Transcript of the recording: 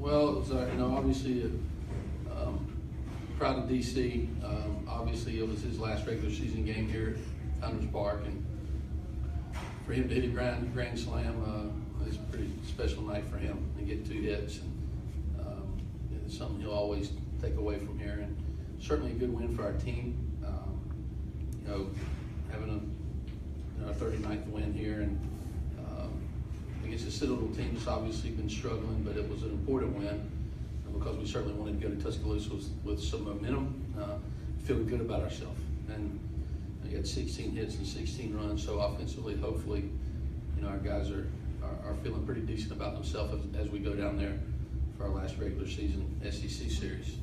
Well, you know, obviously, uh, um, proud of DC. Um, obviously, it was his last regular season game here at Founder's Park, and for him to hit a grand, grand slam, uh, it's a pretty special night for him and get two hits. And, um, it's something he'll always take away from here, and certainly a good win for our team. Um, you know, having a, know, 39th win here and, Citadel that's obviously been struggling, but it was an important win because we certainly wanted to go to Tuscaloosa with, with some momentum, uh, feeling good about ourselves. And we had 16 hits and 16 runs, so offensively, hopefully, you know, our guys are, are, are feeling pretty decent about themselves as, as we go down there for our last regular season SEC series.